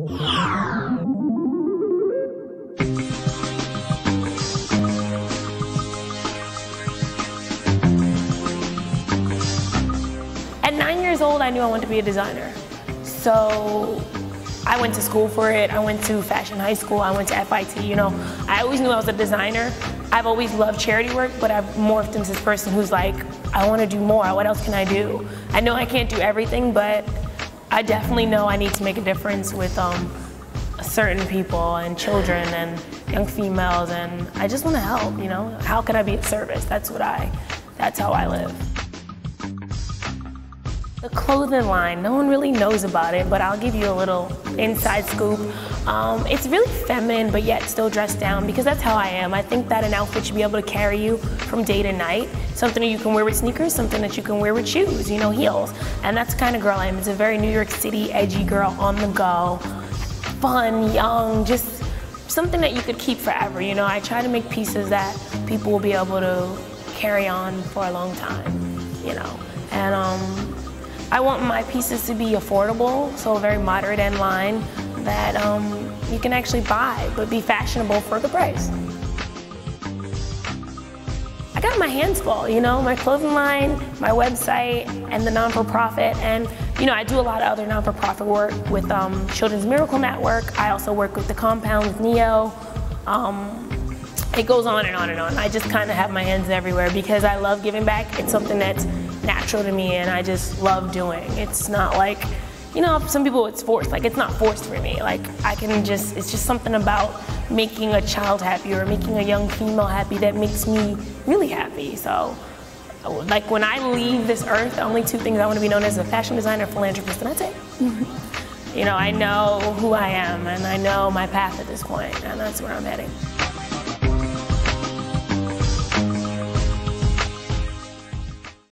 At nine years old, I knew I wanted to be a designer. So I went to school for it. I went to fashion high school. I went to FIT. You know, I always knew I was a designer. I've always loved charity work, but I've morphed into this person who's like, I want to do more. What else can I do? I know I can't do everything, but I definitely know I need to make a difference with um, certain people and children and young females, and I just want to help. You know, how can I be of service? That's what I. That's how I live. The clothing line, no one really knows about it, but I'll give you a little inside scoop. Um, it's really feminine, but yet still dressed down because that's how I am. I think that an outfit should be able to carry you from day to night. Something that you can wear with sneakers, something that you can wear with shoes, you know, heels. And that's the kind of girl I am. It's a very New York City, edgy girl on the go, fun, young, just something that you could keep forever. You know, I try to make pieces that people will be able to carry on for a long time, you know. And um, I want my pieces to be affordable, so a very moderate end line that um, you can actually buy, but be fashionable for the price. I got my hands full, you know, my clothing line, my website, and the non-for-profit. And, you know, I do a lot of other non-for-profit work with um, Children's Miracle Network. I also work with the Compound with Ne-Yo. Um, it goes on and on and on. I just kind of have my hands everywhere because I love giving back. It's something that's natural to me and I just love doing. It's not like, you know, some people it's forced. Like it's not forced for me. Like I can just, it's just something about making a child happy or making a young female happy that makes me really happy. So like when I leave this earth, the only two things I want to be known as a fashion designer, philanthropist, and that's it. you know, I know who I am and I know my path at this point and that's where I'm heading.